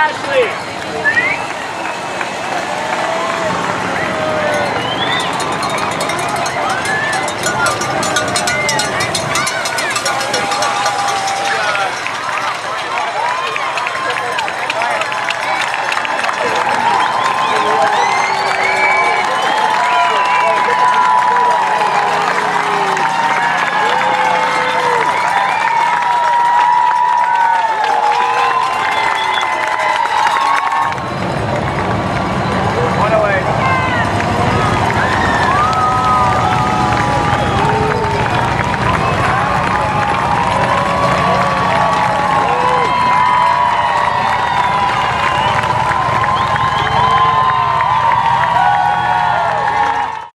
Ashley.